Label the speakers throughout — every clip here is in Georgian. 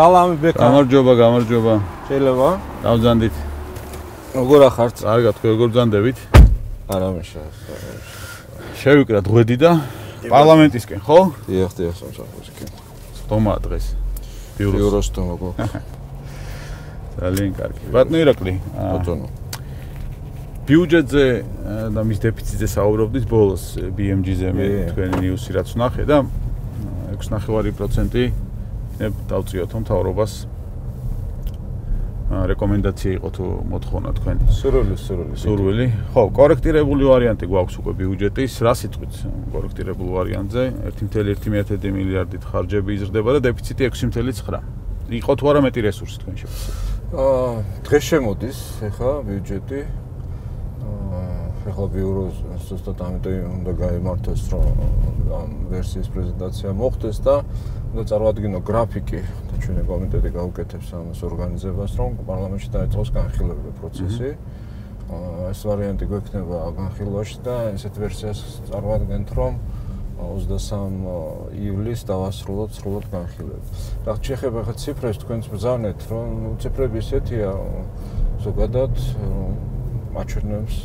Speaker 1: სალამი ბეკა.
Speaker 2: გამარჯობა, გამარჯობა.
Speaker 1: შეიძლება?
Speaker 2: დავზანდით.
Speaker 1: როგორ ახართ?
Speaker 2: კარგად, თქვენ როგორ ზანდებით?
Speaker 1: არა მეშა.
Speaker 2: შევიკრათ ღვედი და პარლამენტისკენ, ხო?
Speaker 1: დიახ, დიახ, სამსახურისკენ.
Speaker 2: სტომა დღეს.
Speaker 1: ბიუროს სტომა გვაქვს.
Speaker 2: ძალიან კარგი. ბატონო ირაკლი.
Speaker 1: ბატონო.
Speaker 2: ბიუჯეტზე და მის დეფიციტზე საუბრობდით ბოლოს BMG-ზე მე თქვენი ნიუსი რაც ვნახე და 6.5% იქნებ დავწიოთ მთავრობას რეკომენდაცია იყო თუ მოთხოვნა თქვენ?
Speaker 1: სურვილი სურვილი
Speaker 2: სურვილი. ხო კორექტირებული ვარიანტი გვაქვს უკვე ბიუჯეტის რა სიტყვით? კორექტირებულ ვარიანტზე 1.1 მილიარდით ხარჯები იზრდება და დეფიციტი 6.9 იყო თუ არა მეტი რესურსი თქვენ შეგვიძლია
Speaker 1: აა დღეს შემოდის ეხა ბიუჯეტი. ეხლა ბიუროს ზუსტად ამიტომ უნდა გაემართოს რომ ამ ვერსიის პრეზენტაცია მოხდეს და უნდა წარმოადგინო გრაფიკი და ჩვენი კომიტეტი გაუკეთებს ამას ორგანიზებას რომ პარლამენტში დაიწყოს განხილვების პროცესი. ეს ვარიანტი გვექნება განხილვაში და ესეთ ვერსიას წარმოადგენთ რომ 23 ივლისს დავასრულოთ სრულად განხილვები. რა შეიძლება ხა ციფრებს თქვენს ბრძანეთ რომ ციფრები ესეთია ზოგადად მაჩვენებს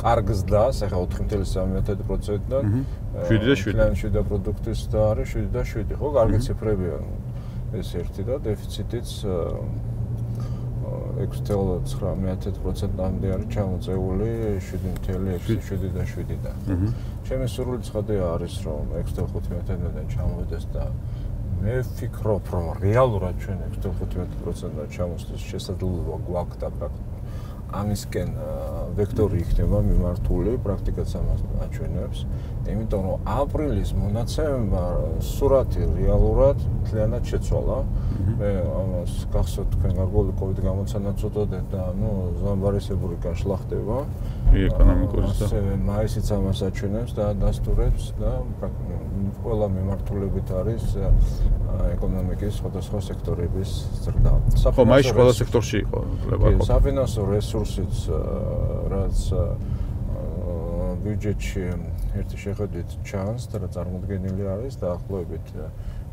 Speaker 1: კარგს დას, ახლა 4.3%-დან
Speaker 2: 7.7.
Speaker 1: 7 და პროდუქტის და არის 7.7, ხო, კარგი ციფრებია. ეს ერთი და დეფიციტიც 6.9%-ამდე არის ჩამოწეული 7.6-7.7-დან. ჩემი სურვილი ცხადია არის რომ 6.5%-დან ჩამოვიდეს და მე ვფიქრობ რომ რეალურად ჩვენ 6.5%-დან ჩამოსვლის შესაძლებლობა გვაქვს და პრაქტიკულად ამისკენ ვექტორი იქნება მიმართული, პრაქტიკაც ამას აჩვენებს. იმიტომ რომ აპრილის მონაცემება სურათი რეალურად მთლიანად შეცვალა. მე ამას გახსოვთ თქვენ გარკვეული კოვიდ გამოცანაც უთოდეთ და ნუ ზამბარისებური გაშლა ხდება.
Speaker 2: ეკონომიკური და
Speaker 1: ასე მაისიც ამას აჩვენებს და დასტურებს და ყველა მიმართულებით არის ეკონომიკის სხვადასხვა სექტორების ზრდა.
Speaker 2: ხო, მაისში ყველა სექტორში იყო კლება.
Speaker 1: საფინანსო რესურსიც რაც ბიუჯეტში ერთი შეხედვით ჩანს და წარმოქმნილი არის დაახლოებით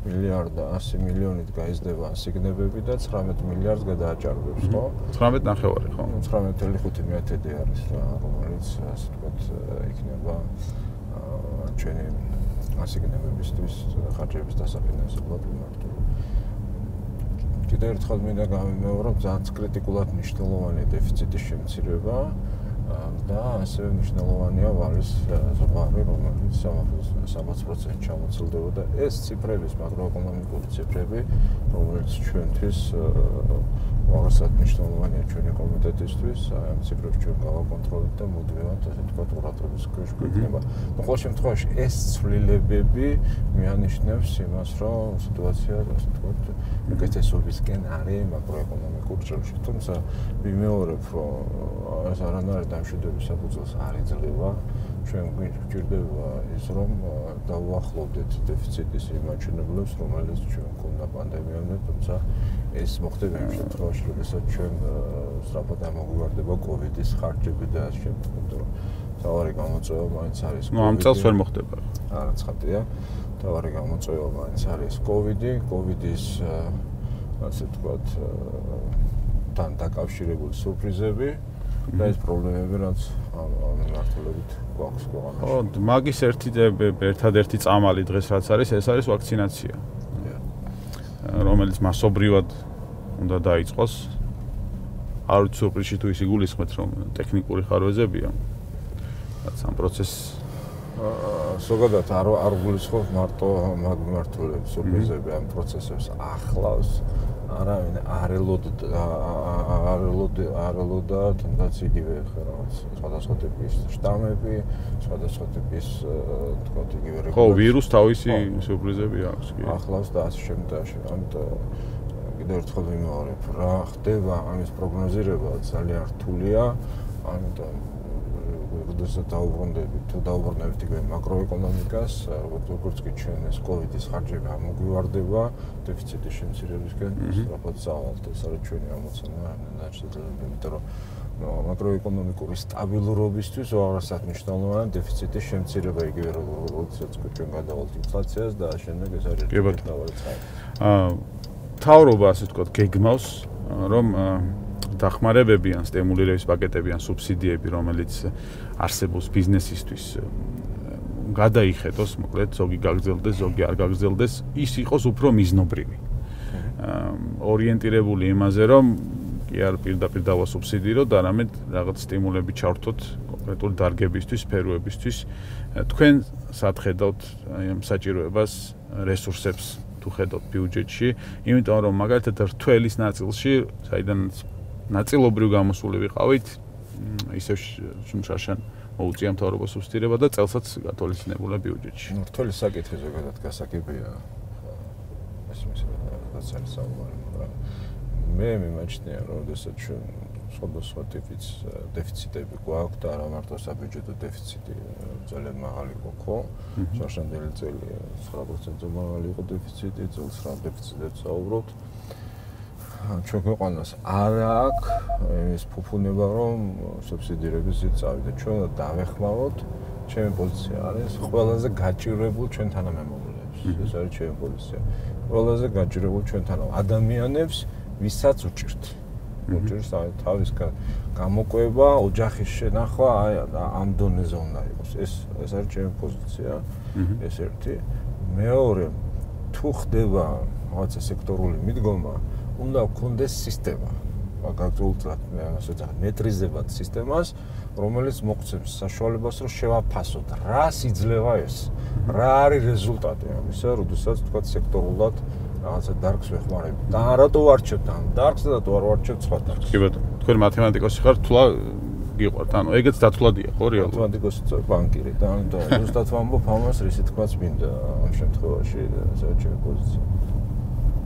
Speaker 1: მილიარდ 100 მილიონით გაიზრდება სიგნებები და 19 მილიარდს გადააჭარბებს, ხო?
Speaker 2: 19 ნახევარი, ხო?
Speaker 1: 19.5 მიათედი არის რა, რომელიც ასე ვთქვათ, იქნება ჩვენი ასიგნებებისთვის ხარჯების დასაფინანსებლად მიმართული. კიდევ ერთხელ მინდა გამიმეორო, ძალიან კრიტიკულად მნიშვნელოვანია დეფიციტის შემცირება. და ასევე მნიშვნელოვანია ვალის ზღვარი, რომელიც 60% ჩამოცილდება და ეს ციფრების მაკროეკონომიკური ციფრები, რომელიც ჩვენთვის აღარსად მნიშვნელოვანია ჩვენი კომიტეტისთვის, ამ ციფრებს ჩვენ გავაკონტროლებთ და მუდმივად ასე თქვა ყურადღების ქვეშ გვექნება. ნუ ყოველ შემთხვევაში ეს ცვლილებები მეანიშნებს იმას, რომ სიტუაცია ასე თქვა უკეთესობისკენ არის მაკროეკონომიკურ ჭრილში. თუმცა ვიმეორებ, რომ ეს არანაირი დამშვიდობის საფუძველს არ იძლევა. ჩვენ გვჭირდება ის, რომ დავუახლოვდეთ დეფიციტის იმ მაჩვენებლებს, რომელიც ჩვენ გქონდა პანდემიამდე, თუმცა ეს მოხდება იმ შემთხვევაში, როდესაც ჩვენ სწრაფად ამოგვივარდება კოვიდის ხარჯები და ასე შემდეგ. თავარი გამოწვევა მაინც არის.
Speaker 2: ნუ ამ წელს ვერ მოხდება.
Speaker 1: არა, ცხადია. თავარი გამოწვევა მაინც არის კოვიდი, კოვიდის ასე ვთქვათ თან დაკავშირებული სურპრიზები და ეს პრობლემები რაც ამ მიმართულებით გვაქვს ქვეყანაში.
Speaker 2: ხო, მაგის ერთი ერთადერთი წამალი დღეს რაც არის, ეს არის ვაქცინაცია. რომელიც მასობრივად უნდა დაიწყოს. არ ვიცი სურპრიზი თუ ის იგულისხმეთ რომ ტექნიკური ხარვეზებია. რაც ამ პროცესს
Speaker 1: ზოგადად არ არ გულისხმობ მარტო მაგ მიმართულებს სურპრიზები ამ პროცესებს ახლავს არავინ არელოდ არელოდ არელოდა თუნდაც იგივე რაღაც სხვადასხვა ტიპის შტამები სხვადასხვა ტიპის თქო იგივე
Speaker 2: ხო ვირუს თავისი სურპრიზები აქვს კი.
Speaker 1: ახლავს და ასე შემდეგ ამიტომ კიდევ ერთხელ ვიმეორებ რა ხდება ამის პროგნოზირება ძალიან რთულია ამიტომ როდესაც დაუბრუნდებით თუ დაუბრუნდებით იგივე მაკროეკონომიკას, როგორც კი ჩვენ ეს კოვიდის ხარჯები ამოგვივარდება, დეფიციტის შემცირებისკენ სწრაფად წავალთ, ეს არის ჩვენი ამოცანა, ნაჩვენებელი, იმიტომ რომ მაკროეკონომიკური სტაბილურობისთვის უაღრესად მნიშვნელოვანია დეფიციტის შემცირება, იგივე როდესაც ჩვენ გადავალთ ინფლაციას და შემდეგ ეს არის
Speaker 2: მთავარი წყარო. აა თავრობა ასე ვთქვათ გეგმავს რომ დახმარებები ან სტიმულირების პაკეტები ან სუბსიდიები, რომელიც არსებობს ბიზნესისთვის გადაიხედოს, მოკლედ, ზოგი გაგრძელდეს, ზოგი არ გაგრძელდეს, ის იყოს უფრო მიზნობრივი. ორიენტირებული იმაზე, რომ კი არ პირდაპირ დავა სუბსიდირო და რამედ რაღაც სტიმულები ჩავრთოთ კონკრეტული დარგებისთვის, სფეროებისთვის. თქვენ სათხედავთ აი ამ საჭიროებას, რესურსებს თუ ხედავთ ბიუჯეტში, იმიტომ რომ მაგალითად რთველის ნაწილში, საიდანაც ნაწილობრივ გამოსული ვიყავით ისევ შუმშაშან მოუწია მთავრობა სუბსიდირება და წელსაც გათვალისწინებულა ბიუჯეტში.
Speaker 1: ნუ რთველი საკითხი ზოგადად გასაგებია. ეს მეცადაც არის საუბარი, მაგრამ მე მიმაჩნია რომ შესაძლოა ჩვენ სხვადასხვა ტიპის დეფიციტები გვაქვს და არა მარტო საბიუჯეტო დეფიციტი ძალიან მაღალი ყოფო. შარშანდელი წელი 9%-ზე მაღალი იყო დეფიციტი, წელს რა დეფიციტებს საუბრობთ. ჩვენ ქვეყანას. არ აქვს ეს ფუფუნება რომ სუბსიდირების ზით წავიდე ჩვენ დავეხმაროთ ჩემი პოზიცია არის ყველაზე გაჭირებულ ჩვენ თანამემამულეებს ეს არის ჩემი პოზიცია. ყველაზე გაჭირებულ ჩვენ თანამ ადამიანებს ვისაც უჭირთ. უჭირს თავის გამოკვება ოჯახის შენახვა აი ამ დონეზე უნდა იყოს. ეს ეს არის ჩემი პოზიცია ეს ერთი. მეორე თუ ხდება რაღაცა სექტორული მიდგომა უნდა გქონდეს სისტემა. გაგრძელოთ მე ასე ვთქვი, მეტრიზებად სისტემას, რომელიც მოგცემს საშუალებას, რომ შევაფასოთ, რა სიძლევა ეს, რა არის რეზულტატი ამისა, როდესაც თქვა სექტორულად რაღაცა დარგს ვეხმარებით. და რატო ვარჩევთ ამ დარგს და თუ არ ვარჩევთ სხვა დარგს?
Speaker 2: კი ბატონო, თქვენ მათემატიკოსი ხართ, თულა გიყვართ, ანუ ეგეც დათვლადია, ხო რეალურად?
Speaker 1: მათემატიკოსი ბანკირი და ანუ ზუსტად ვამბობ ამას, რისი თქმაც მინდა ამ შემთხვევაში, საერთოდ პოზიცია.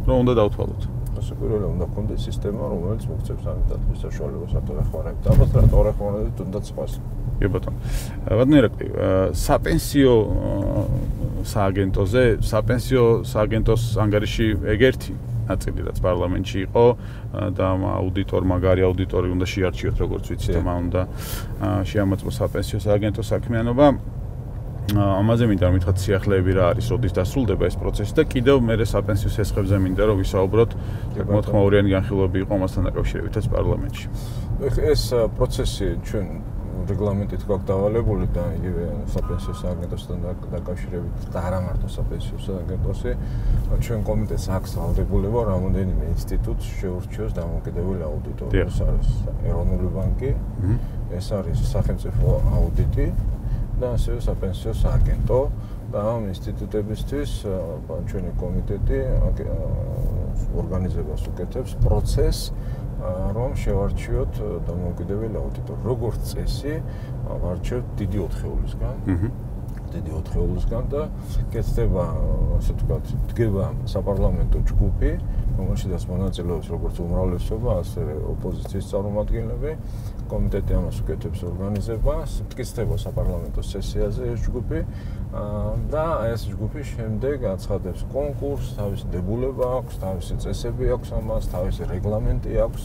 Speaker 2: რომ უნდა დავთვალოთ.
Speaker 1: პირველი უნდა გქონდეს სისტემა, რომელიც მოგცემს ამ დათვლის საშუალებას ათო ეხმარებით. აბა რა თორე ეხმარებით თუნდაც სხვას.
Speaker 2: კი ბატონო. ბატონერაკი, საპენსიო სააგენტოზე, საპენსიო სააგენტოს ანგარიში ეგერთი ნაწილი რაც პარლამენტში იყო და აუდიტორ მაგარი აუდიტორი უნდა შეარჩიოთ როგორც ვიცით და მან უნდა შეამოწმოს საპენსიო სააგენტოს საქმიანობა. ამაზე მინდა მითხრათ სიახლეები რა არის, როდის დასრულდება ეს პროცესი და კიდევ მე საპენსიო სესხებზე მინდა რომ ვისაუბროთ, საკმაოდ ხმაურიანი განხილვები იყო მასთან დაკავშირებითაც პარლამენტში.
Speaker 1: ეს პროცესი ჩვენ რეგლამენტით გვაქვს დავალებული და იგივე საპენსიო სააგენტოსთან დაკავშირებით და არა მარტო საპენსიო სააგენტოსი. ჩვენ კომიტეტს აქვს ვალდებულება რამოდენიმე ინსტიტუტს შეურჩიოს დამოუკიდებელი აუდიტორი ეს არის ეროვნული ბანკი. ეს არის სახელმწიფო აუდიტი და ასევე საპენსიო სააგენტო და ამ ინსტიტუტებისთვის ჩვენი კომიტეტი ორგანიზებას უკეთებს პროცესს რომ შევარჩიოთ დამოუკიდებელი აუდიტორი. როგორც წესი, ვარჩევთ დიდი 4-ეულისგან. აჰა. დიდი 4-ეულისგან და კეთდება, ასე ვთქვათ, დგება საპარლამენტო ჯგუფი, რომელშიც მონაწილეობს როგორც უმრავლესობა, ასევე ოპოზიციის წარმომადგენლები. კომიტეტი ამას უკეთებს ორგანიზებას, მტკიცდება საპარლამენტო სესიაზე ეს ჯგუფი და ეს ჯგუფი შემდეგ აცხადებს კონკურსს, თავისი დებულება აქვს, თავისი წესები აქვს ამას, თავისი რეგლამენტი აქვს.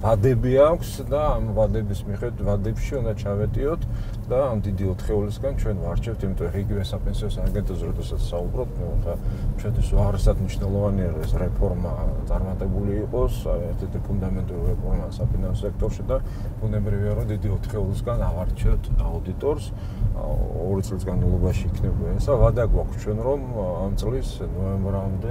Speaker 1: ვადები აქვს და ამ ვადების მიხედვით ვადებში უნდა ჩავეტიოთ და ამ დიდი ოთხეულისგან ჩვენ ვარჩევთ, იმიტომ რომ იგივე საპენსიო სააგენტოზე როდესაც საუბრობთ, ნუ და ჩვენთვის უაღრესად მნიშვნელოვანია ეს რეფორმა წარმატებული იყოს, ერთ-ერთი ფუნდამენტური რეფორმა საფინანსო სექტორში და უნებრივია რომ დიდი ოთხეულისგან ავარჩევთ აუდიტორს. ორი წლის განმავლობაში იქნება ესა ვადა გვაქვს ჩვენ რომ ამ წლის ნოემბრამდე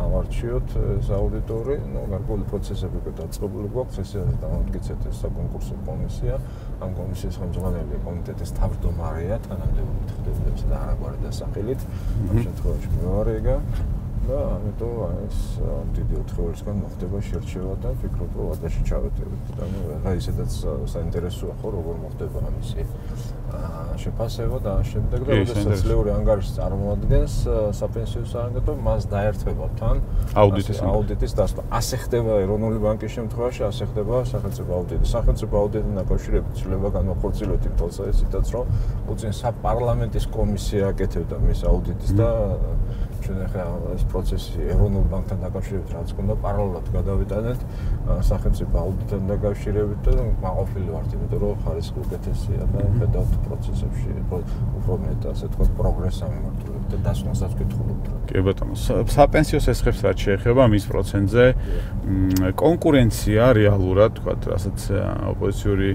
Speaker 1: ავარჩიოთ ეს აუდიტორი, ნუ გარკვეული პროცესები დაწყებული გვაქვს სესიაზე დამოუკიდეთ ეს საკონკურსო კომისია ამ კომისიის ხელმძღვანელი კომიტეტის თავმჯდომარეა თანამდებობით ხდებებს და არაგვარი დასახელით. ამ შემთხვევაში მეორეგა და ამიტომ ეს დიდი ოთხეულისგან მოხდება შერჩევა და ფიქრობ რომ ვადაში ჩავეტევით და ნუ რა ისედაც საინტერესოა ხო როგორ მოხდება ამისი შეფასება და შემდეგ და როდესაც ლეური ანგარიშს წარმოადგენს საპენსიო საანგარიშო მას დაერთვება თან.
Speaker 2: აუდიტის
Speaker 1: აუდიტის დასწრა ასე ხდება ეროვნული ბანკის შემთხვევაში ასე ხდება სახელმწიფო აუდიტი. სახელმწიფო აუდიტთან დაკავშირებით ცვლილება განმახორციელოთ იმ პროცესითაც რომ უწინ საპარლამენტის კომისია აკეთებდა მის აუდიტის და ჩვენ ახლა ეს პროცესი ეროვნულ ბანკთან დაკავშირებით რაც უნდა პარალელურად გადავიტანეთ სახელმწიფო აუდიტთან დაკავშირებით და მაყოფილი ვართ იმიტომ რომ ხარისხი უკეთესია და ხედავთ პროცესებში უფრო მეტ ასე თქვა პროგრესს ამემართულებ და დასვენსაც გითხულობთ
Speaker 2: კი ბატონო საპენსიო სესხებს რაც შეეხება მის პროცენტზე კონკურენცია რეალურად თქვა რასაც ოპოზიციური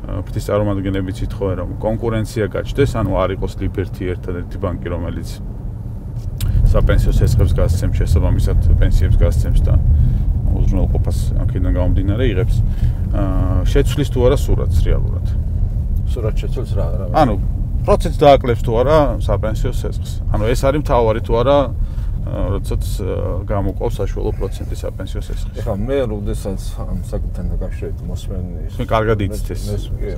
Speaker 2: ფთის წარმომადგენლები ითხოვენ რომ კონკურენცია გაჩნდეს ანუ არ იყოს ლიბერტი ერთადერთი ბანკი რომელიც საპენსიო სესხებს გასცემს შესაბამისად პენსიებს გასცემს და უზრუნველყოფას აქედან გამომდინარე იღებს. აა შეცვლის თუ არა სურათს რეალურად?
Speaker 1: სურათ შეცვლის რა რა
Speaker 2: ანუ პროცესს დააკლებს თუ არა საპენსიო სესხს ანუ ეს არის მთავარი თუ არა როდესაც გამოყავს საშუალო პროცენტი საპენსიო სესხის.
Speaker 1: ეხლა მე როდესაც ამ საკითხთან დაკავშირებით მოსმენ ის
Speaker 2: მე კარგად იცის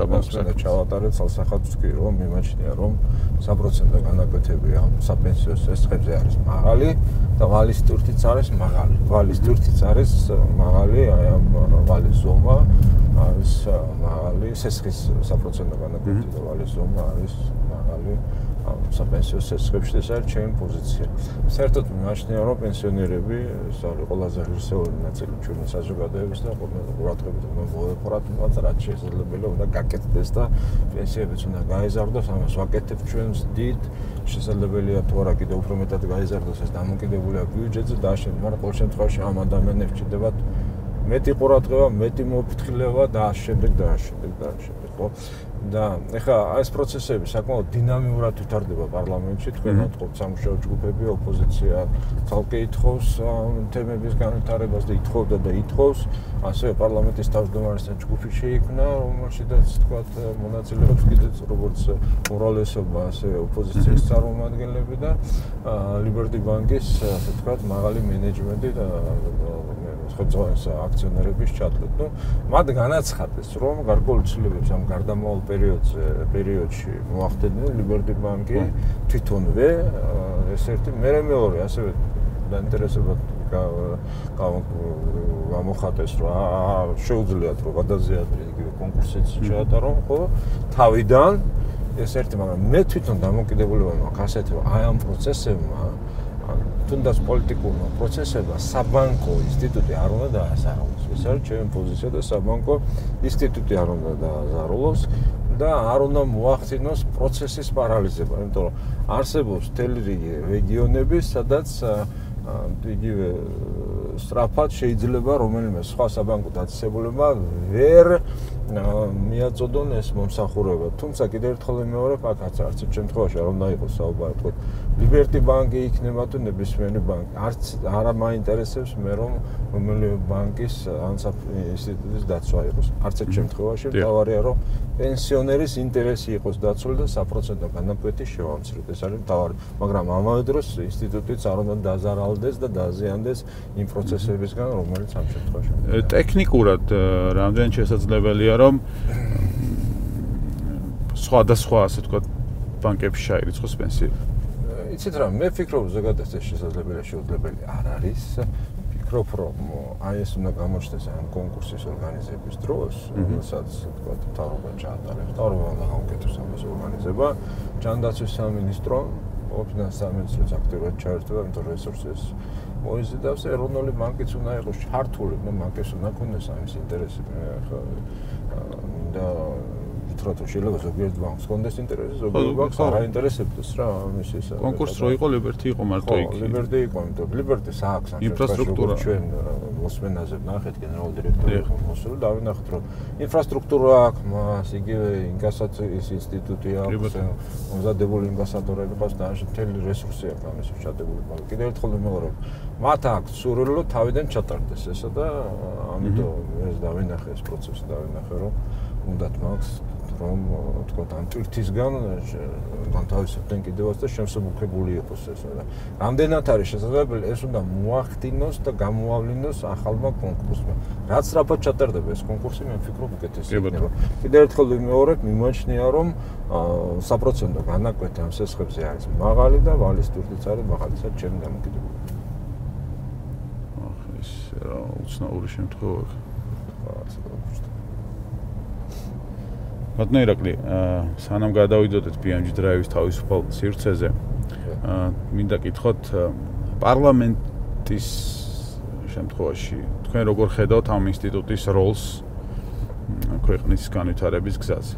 Speaker 1: საპენსიო ჩავატარებ სალსახადს კი რომ მიმაჩნია რომ საპროცენტო განაკვეთები ამ საპენსიო სესხებზე არის მაღალი და ვალის ტურთიც არის მაღალი. ვალის ტურთიც არის მაღალი აი ამ ვალის ზომა არის მაღალი სესხის საპროცენტო განაკვეთი და ვალის ზომა არის მაღალი. საპენსიო სესხებში ეს არის ჩემი პოზიცია. საერთოდ მიმაჩნია რომ პენსიონერები ეს არის ყველაზე ღირსეული ნაწილი ჩვენი საზოგადოების და ყურადღებით უნდა მოეპყრათ მათ რაც შესაძლებელია უნდა გაკეთდეს და პენსიებიც უნდა გაეზარდოს ამას ვაკეთებ ჩვენს დიდ შესაძლებელია თუ არა კიდევ უფრო მეტად გაეზარდოს ეს დამოკიდებულია ბიუჯეტზე და ამ მაგრამ ყოველ შემთხვევაში ამ ადამიანებს ჭირდებათ მეტი ყურადღება, მეტი მოფრთხილება და შემდეგ და შემდეგ და შემდეგ, ხო? და ეხლა ეს პროცესები საკმაოდ დინამიურად ვითარდება პარლამენტში, თქვენ მოთხოვთ სამუშაო ჯგუფები, ოპოზიცია თალკე ითხოვს თემების განვითარებას და ითხოვდა და ითხოვს, ასევე პარლამენტის თავმჯდომარესთან ჯგუფი შეიქმნა, რომელშიც თქვა მონაწილეობს კიდეც როგორც მორალესობა, ასევე ოპოზიციის წარმომადგენლები და ლიბერტი ბანკის, ასე თქვა, მაღალი მენეჯმენტი და ხელმძღვანელის აქციონერების ჩათვლით. ნუ მათ განაცხადეს, რომ გარკვეული ცვლილებებს ამ გარდამავალ პერიოდზე პერიოდში მოახდენენ ლიბერტი ბანკი თვითონვე ეს ერთი მერე მეორე ასევე დაინტერესებად გამოხატეს რომ შეუძლიათ რომ გადაზიადრე იგივე კონკურსიც შეატარო ხო თავიდან ეს ერთი მაგრამ მე თვითონ დამოკიდებულება მაქვს ასეთ რომ აი ამ პროცესებმა თუნდაც პოლიტიკურმა პროცესებმა საბანკო ინსტიტუტი არ უნდა დაასრულოს. ეს არის ჩემი პოზიცია და საბანკო ინსტიტუტი არ უნდა დაასრულოს და არ უნდა მოახდინოს პროცესის პარალიზება, იმიტომ რომ არსებობს თელი რეგიონები, სადაც იგივე სწრაფად შეიძლება რომელიმე სხვა საბანკო დაწესებულება ვერ მიაწოდონ ეს მომსახურება. თუმცა კიდევ ერთხელ მეორე ფაქტიც არც ერთ შემთხვევაში არ უნდა იყოს საუბარი, თქო, ლიბერტი ბანკი იქნება თუ ნებისმიერი ბანკი. არც არა მაინტერესებს მე რომ რომელიმე ბანკის ან ინსტიტუტის დაცვა იყოს. არც ერთ შემთხვევაში მთავარია რომ პენსიონერის ინტერესი იყოს დაცული და საპროცენტო განაკვეთი შევამციროთ. ეს არის მთავარი, მაგრამ ამავე დროს ინსტიტუტიც არ უნდა დაზარალდეს და დაზიანდეს იმ პროცესებისგან, რომელიც ამ შემთხვევაში.
Speaker 2: ტექნიკურად რამდენ შესაძლებელია რომ სხვადასხვა ასე თქვა ბანკებში შეირიცხოს პენსიები.
Speaker 1: იცით რა, მე ვფიქრობ ზოგადად ეს შესაძლებელია შეუძლებელი არ არის. ვფიქრობ რომ აი ეს უნდა გამოჩნდეს ამ კონკურსის ორგანიზების დროს, რომელსაც თქვა თავრობა ჩაატარებს, თავრობა უნდა გაუკეთოს ამას ორგანიზება, ჯანდაცვის სამინისტრო, ოფინანს სამინისტროც აქტიურად ჩაერთვება, იმიტომ რესურსებს მოიზიდავს. ეროვნული ბანკიც უნდა იყოს ჩართული, ნუ ბანკის უნდა ქონდეს ამის ინტერესი. ხა და ვთქვათ რომ შეიძლება ზოგიერთ ბანკს კონდეს ინტერესი, ზოგიერთ ბანკს არ აინტერესებდეს რა ამის ეს.
Speaker 2: კონკურსი რო იყო ლიბერტი იყო მარტო იქ.
Speaker 1: ხო, ლიბერტი იყო, იმიტომ ლიბერტი სააქს ამ ინფრასტრუქტურა ჩვენ მოსმენაზე ნახეთ გენერალ დირექტორი ხო მოსულ და ვინახეთ რომ ინფრასტრუქტურა აქვს, მას იგივე ინკასაციის ინსტიტუტი აქვს, მომზადებული ინკასატორები ყავს და მთელი რესურსი აქვს ამის შეჭადებული. მაგრამ კიდევ ერთხელ მეორე მათ აქვს სურვილო თავიდან ჩატარდეს ესა და ამიტომ ეს დავინახე ეს პროცესი დავინახე რომ უნდათ მაქვს რომ თქო ამ ტვირთისგან განთავისებდნენ კიდევაც და შემსუბუქებული იყოს ეს და რამდენად არის შესაძლებელი ეს უნდა მოახდინოს და გამოავლინოს ახალმა კონკურსმა. რაც რაფად ჩატარდება ეს კონკურსი მე ვფიქრობ უკეთესი იქნება კიდევ ერთხელ ვიმეორებ მიმოჩნია რომ საპროცენტო განაკვეთი ამ სესხებზე არის მაღალი და ვალის ტვირთიც არის მაღალი საერთოდ ჩემი დამოკიდებული
Speaker 2: ახ ეს რა უცნაური შემთხვევაა რაღაცა დაგვიჭდა ბატონო ირაკლი, სანამ გადავიდოდეთ BMG Drive-ის თავისუფალ სივრცეზე, მინდა კითხოთ პარლამენტის შემთხვევაში თქვენ როგორ ხედავთ ამ ინსტიტუტის როლს ქვეყნის განვითარების გზაზე?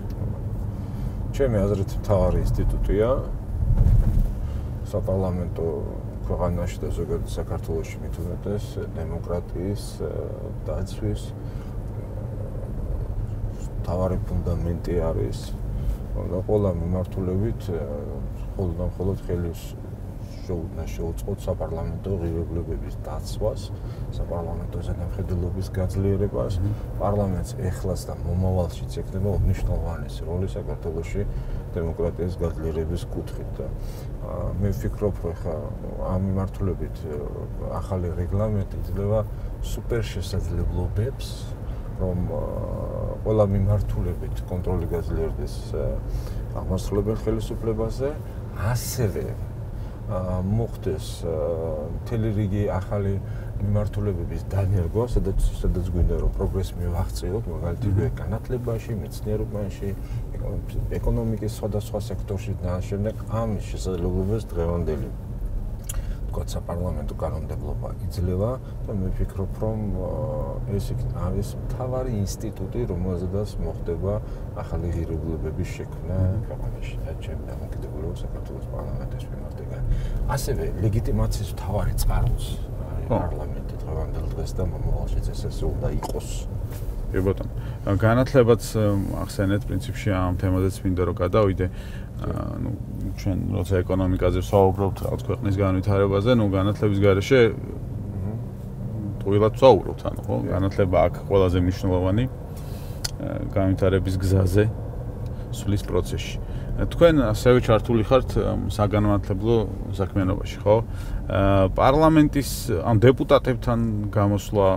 Speaker 1: ჩემი აზრით, მთავარი ინსტიტუტია საპარლამენტო ქვეყანაში და ზოგადად საქართველოში მით უმეტეს დემოკრატიის დაცვის თავარი ფუნდამენტი არის. და ყველა მიმართულებით მხოლოდ და მხოლოდ ხელის შეუძნა შეუწყოთ საპარლამენტო ღირებულებების დაცვას, საპარლამენტო ზედამხედველობის გაძლიერებას, პარლამენტს ეხლას და მომავალშიც ექნება უნიშნულოვანესი როლი საქართველოსში დემოკრატიის გაძლიერების კუთხით და მე ვფიქრობ, რომ ხა ამ მიმართულებით ახალი რეგლამენტი იძლევა სუპერ შესაძლებლობებს რომ ყველა მიმართულებით კონტროლი გაძლიერდეს აღმასრულებელ ხელისუფლებაზე, ასევე მოხდეს მთელი რიგი ახალი მიმართულებების დანერგვა, სადაც სადაც გვინდა რომ პროგრესი მივაღწიოთ, მაგალითად განათლებაში, მეცნიერებაში, ეკონომიკის სხვადასხვა სექტორში და შემდეგ ამის შესაძლებლობებს დღევანდელი ვთქვათ, საპარლამენტო კანონმდებლობა იძლევა და მე ვფიქრობ, რომ ეს არის მთავარი ინსტიტუტი, რომელზედაც მოხდება ახალი ღირებულებების შექმნა ქვეყანაში და ჩემი დამოკიდებულება საქართველოს პარლამენტის მიმართ. ასევე ლეგიტიმაციის მთავარი წყაროც პარლამენტი დღევანდელ დღეს და მომავალშიც ეს უნდა იყოს.
Speaker 2: კი ბატონო. განათლებაც ახსენეთ პრინციპში ამ თემაზეც მინდა რომ გადავიდე. ну ჩვენ როცა ეკონომიკაზე ვსაუბრობთ რაღაც ქვეყნის განვითარებაზე, ну განათლების garaშე ტყუილად ვსაუბრობთ, ანუ ხო, განათლება აქ ყველაზე მნიშვნელოვანი განვითარების გზაზე სulis პროცესში. თქვენ ასევე ჩართული ხართ საგანმანათლებლო საქმიანობაში, ხო? პარლამენტის ამ დეპუტატებთან გამოსვლა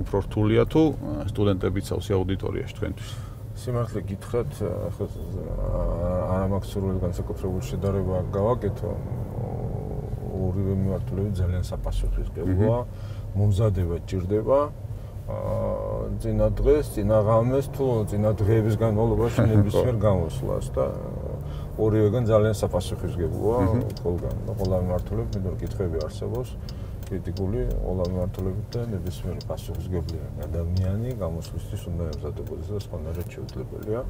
Speaker 2: უფრო რთულია თუ სტუდენტებიც ავსი აუდიტორიაში თქვენთვის?
Speaker 1: სიმართლე გითხრათ, ახლა არა მაქვს სრულად განსაკუთრებული შედარება გავაკეთო. ორივე მიმართულებით ძალიან საპასუხისმგებლოა. მომზადება ჭირდება. აა ძინა დღეს, ძინა ღამეს თუ ძინა დღეების განმავლობაში ნებისმიერ გამოსვლას და ორივეგან ძალიან საპასუხისმგებლოა ყველგან. ყველა მიმართულებით მე რომ კითხები არსებობს. კრიტიკული ყველა მიმართულებით და ნებისმიერ პასუხისგებლიანი ადამიანი გამოსვლისთვის უნდა ემზადებოდეს და სხვანაირად შეუძლებელია.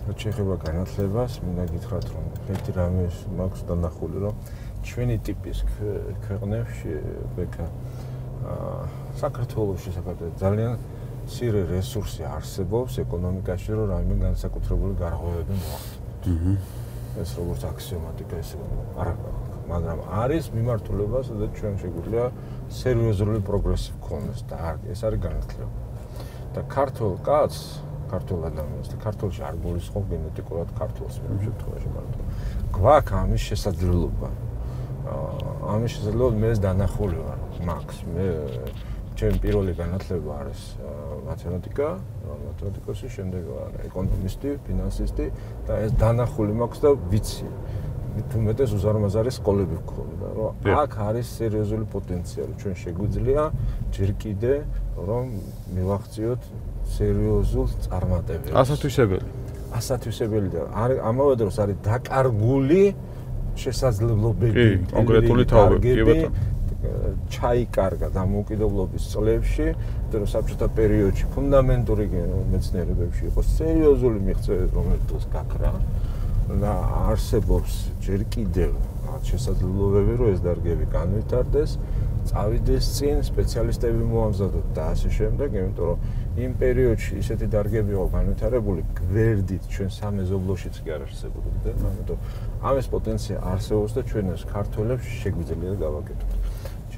Speaker 1: რაც შეეხება განათლებას, მინდა გითხრათ, რომ ერთი რამე მაქვს დანახული, რომ ჩვენი ტიპის ქვეყნებში ბექა აა საქართველოსში საკუთრებით ძალიან ცირე რესურსი არსებობს ეკონომიკაში, რომ რაიმე განსაკუთრებული გარღვევები მოახდინოთ. ეს როგორც აქსიომატიკა ესე არა მაგრამ არის მიმართულება, სადაც ჩვენ შეგვიძლია სერიოზული პროგრესი ვქონდეს და ეს არის განათლება. და ქართულ კაცს, ქართულ ადამიანს და ქართულში არ გულისხმობ გენეტიკურად ქართულს მე შემთხვევაში მარტო. გვაქვს ამის შესაძლებლობა. აა ამის შესაძლებლობა მე დანახული ვარ, მაქს მე ჩემი პირველი განათლება არის მათემატიკა, მათემატიკოსი, შემდეგ ვარ ეკონომისტი, ფინანსისტი და ეს დანახული მაქვს და ვიცი. თუმეტეს უზარმაზარი სკოლები გქონდა, რომ აქ არის სერიოზული პოტენციალი. ჩვენ შეგვიძლია ჯერ კიდე რომ მივახციოთ სერიოზულ წარმატებებს.
Speaker 2: ასათვისებელი.
Speaker 1: ასათვისებელი და ამავე დროს არის დაკარგული შესაძლებლობები,
Speaker 2: კონკრეტული თაობები, კი ბატონო.
Speaker 1: ჩაიკარგა დამოუკიდებლობის წლებში, რომ საბჭოთა პერიოდში ფუნდამენტური მეცნიერებებში იყო სერიოზული მიღწევები, რომელიც გაქრა. და არსებობს ჯერ კიდევ შესაძლებლობები, რომ ეს დარგები განვითარდეს, წავიდეს წინ, სპეციალისტები მოამზადოთ და ასე შემდეგ, იმიტომ რომ იმ პერიოდში ისეთი დარგები იყო განვითარებული, გვერდით ჩვენ სამეზობლოშიც კი არ არსებობდა, ამიტომ ამის პოტენცია არსებობს და ჩვენ ეს ქართველებს შეგვიძლია გავაკეთოთ.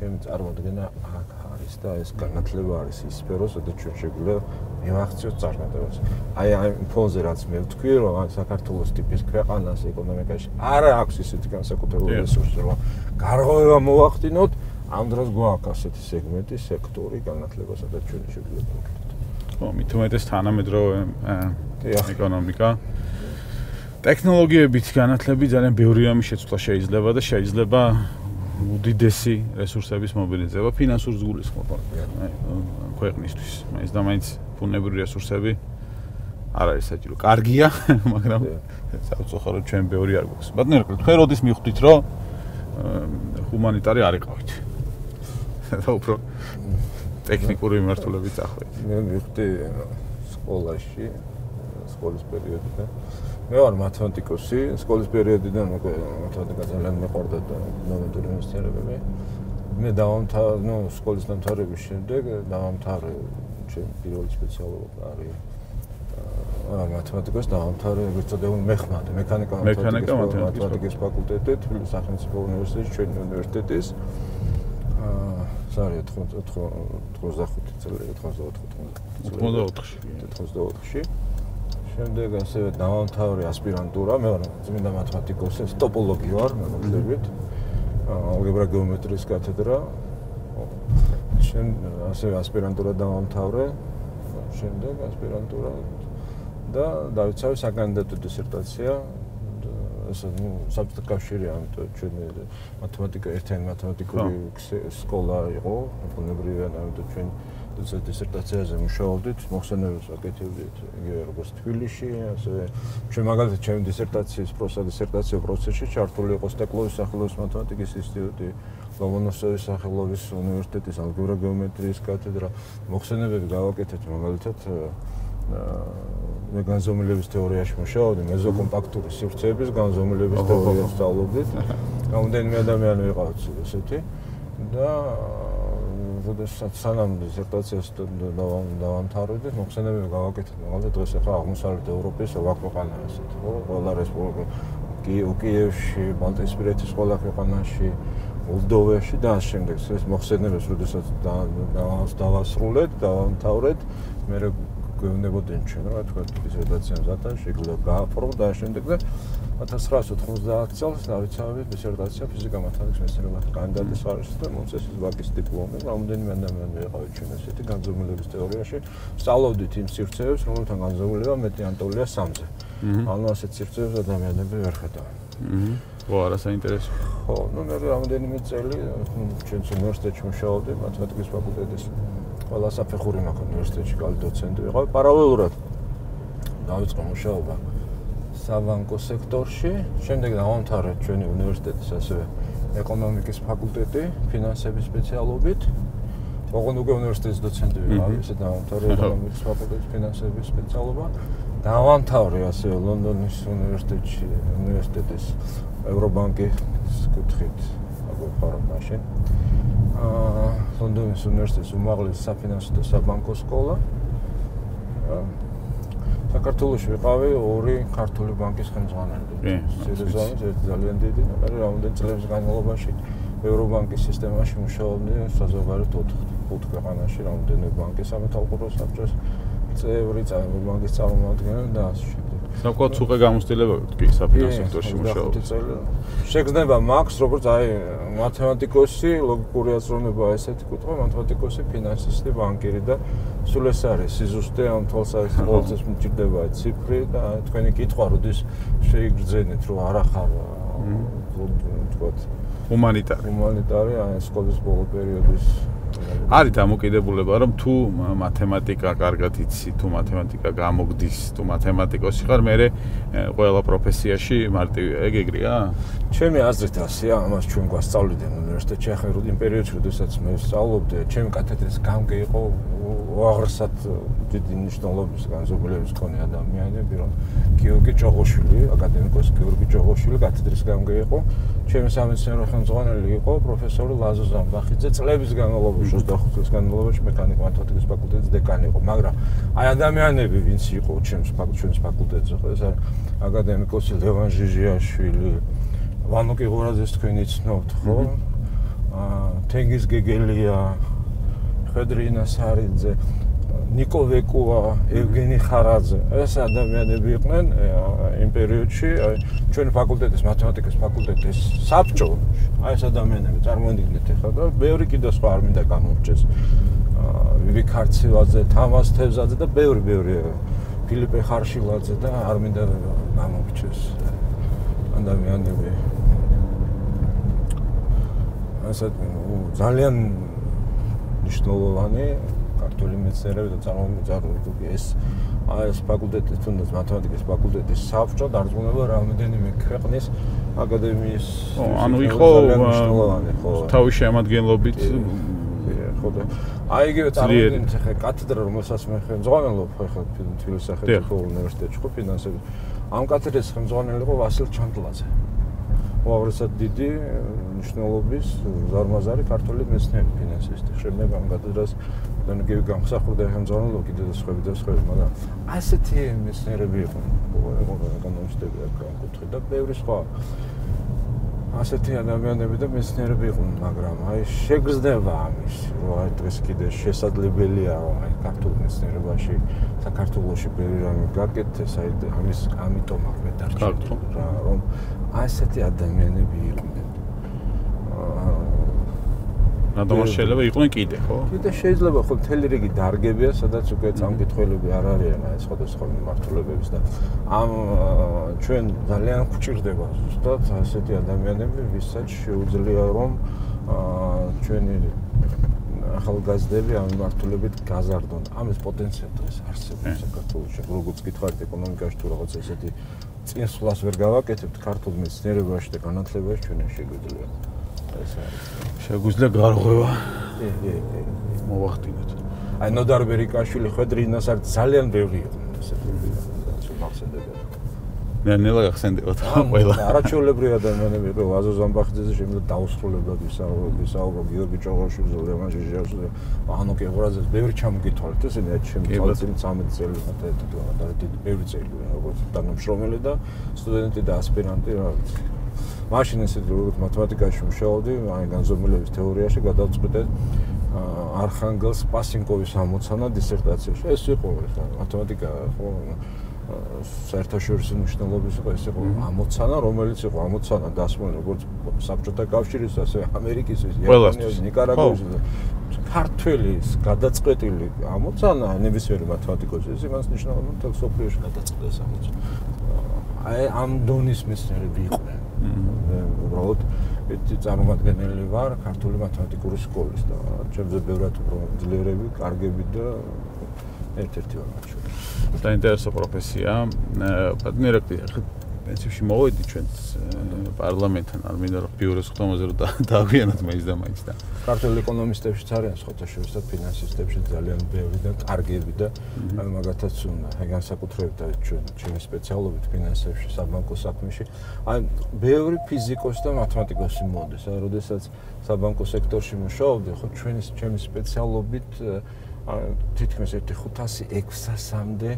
Speaker 1: ჩემი წარმოდგენა აქ არის და ეს განათლება არის ის სფერო, სადაც ჩვენ შეგვიძლია მივახციოთ წარმატებას. აი აი ფონზე რაც მე ვთქვი, რომ საქართველოს ტიპის ქვეყანას ეკონომიკაში არ აქვს ისეთი განსაკუთრებული რესურსი, რომ გარღვევა მოახდინოთ, ამ დროს გვაქვს ასეთი სეგმენტი, სექტორი განათლება, სადაც ჩვენ შეგვიძლია ვაკეთოთ.
Speaker 2: ხო, მithumetes თანამედროვე ეკონომიკა ტექნოლოგიებით განათლები ძალიან ბევრი რამის შეცვლა შეიძლება და შეიძლება უდიდესი რესურსების მობილიზება ფინანსურ ზღულის ხმობა ქვეყნისთვის. მაინც და მაინც ფუნებრივი რესურსები არ არის საჭირო. კარგია, მაგრამ საერთოდ ჩვენ ბევრი არ გვაქვს. ბატონო, თქვენ როდის მიხვდით, რომ ჰუმანიტარი არ იყავით? და უფრო ტექნიკური მიმართულებით წახვიდით.
Speaker 1: მე მიხვდი სკოლაში, სკოლის პერიოდიდან. მე ვარ მათემატიკოსი, სკოლის პერიოდიდან უკვე მათემატიკა ძალიან მეყვარდა და ნოვატური ინსტიტუტები. მე დავამთავრე, ნუ სკოლის დამთავრების შემდეგ დავამთავრე ჩემი პირველი სპეციალობა არის აა მათემატიკას დავამთავრე, ეგრეთ წოდებული მეხმად, მექანიკა მათემატიკის ფაკულტეტი თბილისის სახელმწიფო უნივერსიტეტის ჩვენი უნივერსიტეტის აა ზარი 85 წელი
Speaker 2: 84 წელი
Speaker 1: 84-ში შემდეგ ასევე დავამთავრე ასპირანტურა, მე ვარ წმინდა მათემატიკოსი, ტოპოლოგი ვარ, მოგწევით. ალგებრა გეომეტრიის კათედრა. შენ ასევე ასპირანტურა დავამთავრე. შემდეგ ასპირანტურა და დავიცავე საკანდიდატო დისერტაცია. ესე ნუ საბჭოთა კავშირი ამიტომ ჩვენი მათემატიკა ერთიანი მათემატიკური სკოლა იყო, ბუნებრივია ამიტომ ჩვენ ეს დისერტაციაზე მუშაობდით, მოხსენებებს აკეთებდით, იგივე როგორც თბილისში, ასე ჩვენ მაგალითად ჩემი დისერტაციის პროსა დისერტაციო პროცესში ჩართული იყო სტეკლოვის სახელობის მათემატიკის ინსტიტუტი, ლომონოსოვის სახელობის უნივერსიტეტის ალგებრა გეომეტრიის კათედრა. მოხსენებები გავაკეთეთ მაგალითად მე განზომილების თეორიაში მუშაობდი, მეზოკომპაქტური სივრცეების განზომილების თეორიას სწავლობდით. რამდენიმე ადამიანი ვიყავთ ესეთი და სანამ დისერტაციას დავამთავრებდი, მოხსენებები გავაკეთეთ. მაგალითად დღეს ახლა აღმოსავლეთ ევროპის ვაკვაყანა ასეთ, ხო, ყველა რესპუბლიკა კიევში, ბალტიისპირეთის ყველა ქვეყანაში, მოლდოვაში და ამ შემდეგ ეს მოხსენებებს როდესაც დავასრულეთ, დავამთავრეთ, მე გვეუბნებოდნენ ჩვენ რა თქვა დისერტაციას ატან შეგვიძლია გააფრო და შემდეგ და 1990 წელს დავიცავე დისერტაცია ფიზიკა მათემატიკის მეცნიერებათა კანდიდატის ხარისხს და მომწეს ის ვაკის დიპლომი. რამდენიმე ადამიანი მეყავი ჩვენ ესეთი განზომილების თეორიაში. სწავლობდით იმ სივრცეებს, რომელთა განზომილება მეტი ანტოლია 3-ზე. ანუ ასეთ სივრცეებს ადამიანები ვერ ხედავენ.
Speaker 2: ო, არა საინტერესო.
Speaker 1: ხო, ну მე რამდენიმე წელი ჩვენს უნივერსიტეტში მუშაობდი მათემატიკის ფაკულტეტის ყველა საფეხური მაქვს უნივერსიტეტში კალი დოცენტი ვიყავ. პარალელურად დავიწყო მუშაობა საბანკო სექტორში, შემდეგ დავამთავრე ჩვენი უნივერსიტეტის ასევე ეკონომიკის ფაკულტეტი ფინანსების სპეციალობით. ოღონდ უკვე უნივერსიტეტის დოცენტი ვიყავ, ესე დავამთავრე ეკონომიკის ფაკულტეტის ფინანსების სპეციალობა. დავამთავრე ასევე ლონდონის უნივერსიტეტში, უნივერსიტეტის ევრობანკის კუთხით, აგერ ხარ მაშინ. აა ლონდონის უნივერსიტეტის უმაღლესი საფინანსო და საბანკო სკოლა. საქართველოს ვიყავი ორი ქართული ბანკის ხელმძღვანელი. სერიოზულად ერთი ძალიან დიდი, მაგრამ რამდენ წლების განმავლობაში ევრობანკის სისტემაში მუშაობდი საზოგადოებრივ 4 ქვეყანაში, რამდენი ბანკის სამეთვალყურო საბჭოს წევრი, ბანკის წარმომადგენელი და ასე შემდეგ.
Speaker 2: საკუთარ უყე გამოცდილება კი საფინანსო სექტორში მუშაობ.
Speaker 1: შეგრძნება მაქს როგორც აი მათემატიკოსი, ლოგიკური აზროვნება ესეთი კუთხე, მათემატიკოსი, ფინანსისტი, ბანკირი და სულ ეს არის სიზუსტე ამ თვალსაჩინო ყოველთვის მჭირდება ციფრი და თქვენი კითხვა როდის შეიგრძენეთ რომ არ ახარ თქვათ
Speaker 2: ჰუმანიტარი.
Speaker 1: ჰუმანიტარი აი სკოლის ბოლო პერიოდის
Speaker 2: არის დამოკიდებულება რომ თუ მათემატიკა კარგად იცი, თუ მათემატიკა გამოგდის, თუ მათემატიკოსი ხარ, მე ყველა პროფესიაში მარტივია, ეგ ეგრეა?
Speaker 1: ჩემი აზრით ასეა, ამას ჩვენ გვასწავლიდან უნივერსიტეტში ახლა როდი პერიოდში, როდესაც მე ვსწავლობდი, ჩემი კათედრის გამგე იყო უაღრესად დიდი მნიშვნელობის განზომილების მქონე ადამიანები, რომ გიორგი ჭოღოშვილი, აკადემიკოს გიორგი ჭოღოშვილი კათედრის გამგე იყო. ჩემი სამეცნიერო ხელმძღვანელი იყო პროფესორი ლაზო ზამბახიძე, წლების განმავლობაში 25 წლის განმავლობაში მექანიკა მათემატიკის ფაკულტეტის დეკანი იყო, მაგრამ აი ადამიანები, ვინც იყო ჩემს ფაკულტეტში, ფაკულტეტზე, ხო, ეს აკადემიკოსი ლევან ჟიჟიაშვილი, ვანოკი ღორაძეს თქვენი ცნობთ, ხო? აა თენგიზ გეგელია ხვედრინა სარიძე, ნიკო ვეკუა, ევგენი ხარაძე. ეს ადამიანები იყვნენ იმ პერიოდში, აი ჩვენი ფაკულტეტის მათემატიკის ფაკულტეტის საბჭო. აი ეს ადამიანები წარმოიდგინეთ ახლა და ბევრი კიდე სხვა არ მინდა აა ვივი ქარცივალზე, თამას თევზაძე და ბევრი ბევრი ფილიპე ხარშილაძე და არ მინდა გამოვჭეს ადამიანები. ასეთ ძალიან მნიშვნელოვანი ქართული მეცნიერები და წარმოგვიძარული ეს ეს ფაკულტეტი თუნდაც მათემატიკის ფაკულტეტის საბჭო დარწმუნება რამდენიმე ქვეყნის აკადემიის
Speaker 2: ანუ იყო თავის შემადგენლობით
Speaker 1: ხო და აი იგივე წარმოიდგინეთ ახლა კათედრა რომელსაც მე ხელმძღვანელობ ახლა თბილისის სახელმწიფო უნივერსიტეტში ხო ფინანსები ამ კათედრის ხელმძღვანელი იყო ვასილ ჩანტლაძე უაღრესად დიდი მნიშვნელობის ზარმაზარი ქართული მეცნიერი ფინანსისტი. შემდეგ ამ კათედრას დანაგები გამსახურდა ხელმძღვანელო კიდე და სხვა და სხვა, მაგრამ ასეთი მეცნიერები იყო ეკონომისტები აქ ამ კუთხე და ბევრი სხვა ასეთი ადამიანები და მეცნიერები იყვნენ, მაგრამ აი შეგრძნება ამის, რომ აი დღეს კიდე შესაძლებელია აი ქართულ მეცნიერებაში საქართველოსი ბევრი რამე გაკეთდეს, აი ამის ამიტომ აქ მე დარჩენილი რა, რომ ასეთი ადამიანები იყვნენ.
Speaker 2: რადგან შეიძლება იყვნენ კიდე, ხო?
Speaker 1: კიდე შეიძლება ხო მთელი რიგი დარგებია, სადაც უკვე წამკითხველები არ არიან აი სხვადასხვა მიმართულებების და ამ ჩვენ ძალიან გვჭირდება ზუსტად ასეთი ადამიანები, ვისაც შეუძლია რომ ჩვენი ახალგაზრდები ამ მიმართულებით გაზარდონ. ამის პოტენციალი დღეს არსებობს საქართველოში, როგორც გითხარით ეკონომიკაში თუ რაღაც ესეთი წინსვლას ვერ გავაკეთებთ ქართულ მეცნიერებაში და განათლებაში ჩვენ შეგვიძლია. ეს არის.
Speaker 2: შეგვიძლია გარღვევა. კი, კი, კი. მოვახდინოთ.
Speaker 1: აი ნოდარ ბერიკაშვილი ხვედრინას არ ძალიან ბევრი იყო ესეთი მახსენდება.
Speaker 2: მე ნელა ახსენდება თან ყველა.
Speaker 1: არაჩვეულებრივი ადამიანები იყო ვაზო ზამბახიძეზე შემიძლია დაუსრულებლად ვისაუბროთ გიორგი ჭოღოშვილზე, ლევან ჟიჟიაშვილი, ანუ კი ეხურაზე ბევრი ჩამოგითვალეთ ესენი აი ჩემი წელი 13 წელი ხათა და დიდი ბევრი წელი როგორც თანამშრომელი და სტუდენტი და ასპირანტი რა ვიცი. მაშინ ესე როგორც მათემატიკაში მუშაობდი, აი განზომილების თეორიაში გადავწყვიტე არხანგელს პასინკოვის ამოცანა დისერტაციაში. ეს იყო ხა მათემატიკა ხო საერთაშორისო მნიშვნელობის იყო ეს იყო ამოცანა, რომელიც იყო ამოცანა დასმული როგორც საბჭოთა კავშირის, ასე ამერიკის, იაპონიის, ნიკარაგუის ქართველის გადაწყვეტილი ამოცანა ნებისმიერი მათემატიკოსის იმას ნიშნავს, რომ თელ სოფლიოში გადაწყვეტეს ამოცანა. აი ამ დონის მეცნიერები იყვნენ. უბრალოდ ერთი წარმომადგენელი ვარ ქართული მათემატიკური სკოლის და ჩემზე ბევრად უფრო ძლიერები, კარგები და ერთ-ერთი ვარ მათ შორის.
Speaker 2: საინტერესო პროფესია. პატნერაკტი ახლა პრინციპში მოვედი ჩვენს პარლამენტთან, არ მინდა რომ ბიუროს ხდომაზე რომ დააგვიანოთ მეც და მაინც და.
Speaker 1: ქართულ ეკონომისტებში არიან შეხოთაშორის და ფინანსისტებში ძალიან ბევრი და კარგები და მაგათაც უნდა აი განსაკუთრებით არის ჩვენ ჩემი სპეციალობით ფინანსებში, საბანკო საქმეში. აი ბევრი ფიზიკოსი და მათემატიკოსი მოდის, აი როდესაც საბანკო სექტორში მუშაობდი, ხო ჩვენი ჩემი სპეციალობით თითქმის 1500-600-მდე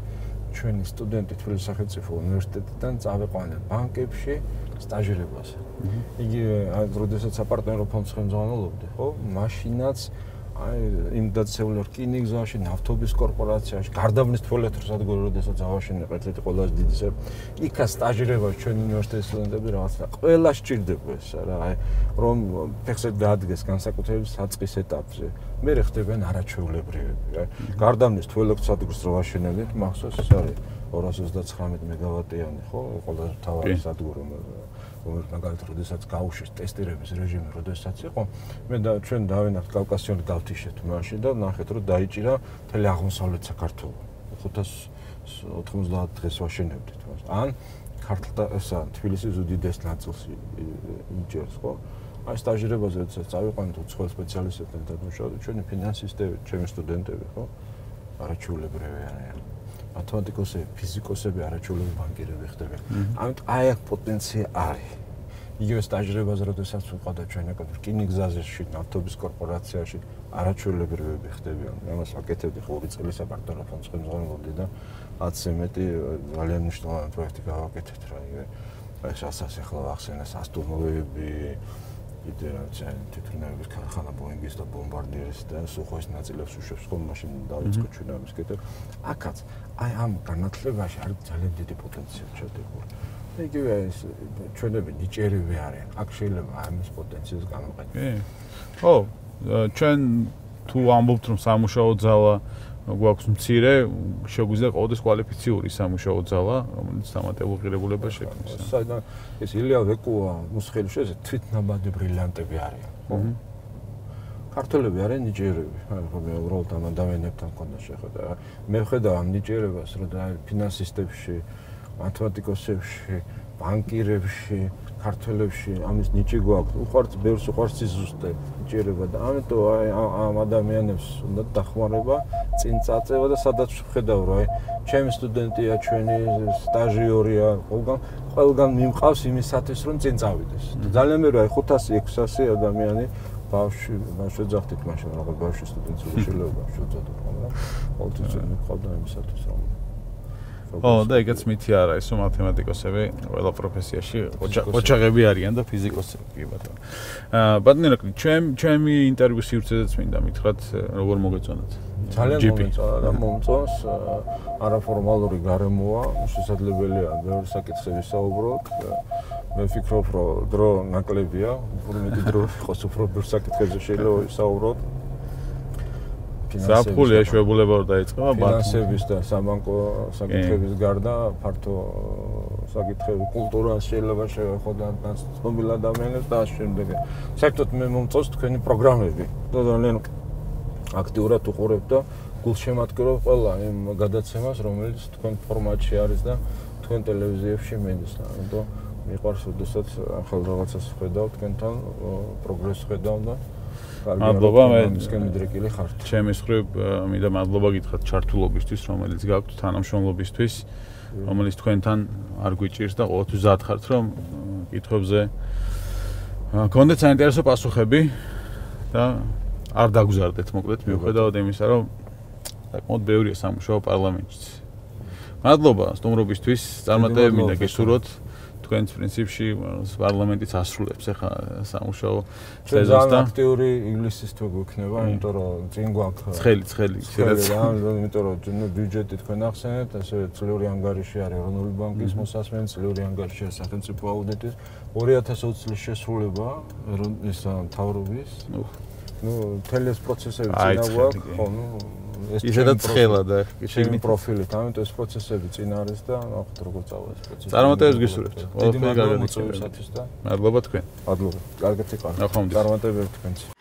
Speaker 1: ჩვენი სტუდენტი თბილისის სახელმწიფო უნივერსიტეტიდან წავიყვანენ ბანკებში სტაჟირებას. იგი როდესაც საპარტნიორო ფონდს ხელმძღვანელობდი, ხო? მაშინაც აი იმ დაცეული რკინიგზაში, ნავთობის კორპორაციაში, გარდაბნის თვალეთრ სადგური, როდესაც ავაშენე ერთ-ერთი ყველაზე დიდი ზე. იქა სტაჟირებას ჩვენ უნივერსიტეტის სტუდენტები რაღაცა ყველა სჭირდება ეს რა, აი რომ ფეხზე დაადგეს განსაკუთრებით საწყის ეტაპზე. მე ხდებიან არაჩვეულებრივები, აი გარდაბნის თვალეთრ სადგურს რო ვაშენებთ, მახსოვს ეს არის 239 მეგავატიანი, ხო? ყველაზე თავარი სადგური რომელიც მაგალითად როდესაც გაუშვეს ტესტირების რეჟიმი, როდესაც იყო, მე და ჩვენ დავინახეთ კავკასიონი გავთიშეთ მაშინ და ნახეთ რომ დაიჭირა მთელი აღმოსავლეთ საქართველო. 590 დღეს ვაშენებდით მას. ან ქართლთა ესა თბილისის უდიდეს ნაწილს იჭერს, ხო? აი სტაჟირებაზე როდესაც წავიყვანეთ უცხოელ სპეციალისტებთან და მუშაობდი, ჩვენი ფინანსისტები, ჩემი სტუდენტები, ხო? არაჩვეულებრივი არიან. მათემატიკოსები, ფიზიკოსები, არაჩვეულებრივი ბანკირები ხდებიან. ამიტომ აი აქ პოტენცია არის. იგივე სტაჟირებაზე როდესაც ვიყავდა ჩვენ ეკონ რკინიგზაზე, ნავთობის კორპორაციაში, არაჩვეულებრივები ხდებიან. ამას აკეთებდი ყოველი წელი საპარტნიორო ფონდს ხელმძღვანელობდი და 10-ზე მეტი ძალიან მნიშვნელოვანი პროექტი გავაკეთეთ რა იგივე. ეს ასაც ახლა ახსენე სასტუმროები, იდე რა ძალიან თვითნაირების ქარხანა ბოინგის და ბომბარდიერის და სუხოის ნაწილებს უშვებს ხომ მაშინ დაიწყო ჩვენების კეთილ აქაც აი ამ განათლებაში არის ძალიან დიდი პოტენციალი ჩადებული. და იგივე ეს ჩვენები ნიჭიერები არიან. აქ შეიძლება ამის პოტენციალს გამოყენო კი.
Speaker 2: ხო ჩვენ თუ ამბობთ რომ სამუშაო ძალა გვაქვს მცირე, შეგვიძლია ყოველთვის კვალიფიციური სამუშაო ძალა, რომელიც დამატებულ ღირებულებას შექმნის.
Speaker 1: საიდან ეს ილია ვეკუა მუსხელიშვე ეს თვითნაბადი ბრილიანტები არიან. ხო? ქართველები არიან ნიჭიერები. ხო, მე უბრალოდ ამ ადამიანებთან მქონდა შეხვედრა. მე ვხედავ ამ ნიჭიერებას, რომ ფინანსისტებში, მათემატიკოსებში, ბანკირებში, ქართველებში ამის ნიჭი გვაქვს. უყვართ ბევრს უყვართ სიზუსტე, ნიჭიერება და ამიტომ აი ამ ადამიანებს უნდა დახმარება, წინ წაწევა და სადაც ვხედავ რომ აი ჩემი სტუდენტია, ჩვენი სტაჟიორია, ყველგან ყველგან მიმყავს იმისათვის რომ წინ წავიდეს. ძალიან მე რა აი 500-600 ადამიანი ბავშვი, ბავშვი ძახთით მაშინ რაღაც ბავშვი სტუდენტი შეიძლება ბავშვი ძახთით, მაგრამ ყოველთვის მიყავდა იმისათვის რომ
Speaker 2: ო და ეგეც მითი არა ისო მათემატიკოსები ყველა პროფესიაში ოჯახები არიან და ფიზიკოსები კი ბატონო. აა ბატონო ჩემ ჩემი ინტერვიუს სივრცეზეც მინდა მითხრათ როგორ მოგეწონათ.
Speaker 1: ძალიან მომეწონა და მომწონს არაფორმალური გარემოა შესაძლებელია ბევრი საკითხები საუბროთ. მე ვფიქრობ რომ დრო ნაკლებია, უფრო მეტი დრო იყოს უფრო ბევრ საკითხებზე შეიძლება
Speaker 2: საფხული ეშვებულება რომ დაიწყება
Speaker 1: ფინანსების და საბანკო საკითხების გარდა ფართო საკითხები კულტურას შეიძლება შევეხო და ცნობილ ადამიანებს და ამ შემდეგ. საერთოდ მე მომწონს თქვენი პროგრამები. და ძალიან აქტიურად უყურებ და გულშემატკივრობ ყველა იმ გადაცემას რომელიც თქვენ ფორმატში არის და თქვენ ტელევიზიებში მედის და ამიტომ მიყვარს ოდესაც ახალ რაღაცას ხედავ თქვენთან პროგრესს ხედავ და
Speaker 2: მადლობა მე
Speaker 1: ისკენ მიდრეკილი ხართ.
Speaker 2: ჩემი ხრივ მინდა მადლობა გითხრათ ჩართულობისთვის, რომელიც გაქვთ თანამშრომლობისთვის, რომელიც თქვენთან არ გვიჭირს და ყოველთვის ზად ხართ, რომ კითხვებზე გქონდეთ საინტერესო პასუხები და არ დაგზარდეთ, მოკლედ მიუხედავად იმისა, რომ საკმაოდ ბევრია სამუშაო პარლამენტში. მადლობა სტუმრობისთვის, წარმატებები მინდა გესურვოთ. თქვენს პრინციპში პარლამენტიც ასრულებს ახლა სამუშაო
Speaker 1: სეზონს და აქტიური ინგლისის თუ გვექნება, იმიტომ რომ წინ გვაქვს
Speaker 2: ცხელი ცხელი
Speaker 1: ცხელი რა, იმიტომ რომ ბიუჯეტი თქვენ ახსენეთ, ასე წლიური ანგარიში არის ეროვნული ბანკის მოსასმენ, წლიური ანგარიშია სახელმწიფო აუდიტის. 2020 წლის შესრულება ეს მთავრობის. ნუ თელეს პროცესები წინა გვაქვს, ხო, ნუ
Speaker 2: ეს ისედაც ხელა და
Speaker 1: შეგნი პროფილით, ამიტომ ეს პროცესები წინ არის და ნახოთ როგორ წავა ეს პროცესი.
Speaker 2: წარმატებებს გისურვებთ.
Speaker 1: ყველაფერი გაგონებისათვის და
Speaker 2: მადლობა თქვენ.
Speaker 1: მადლობა. კარგად იყავით.
Speaker 2: ნახვამდის.
Speaker 1: წარმატებებს თქვენს.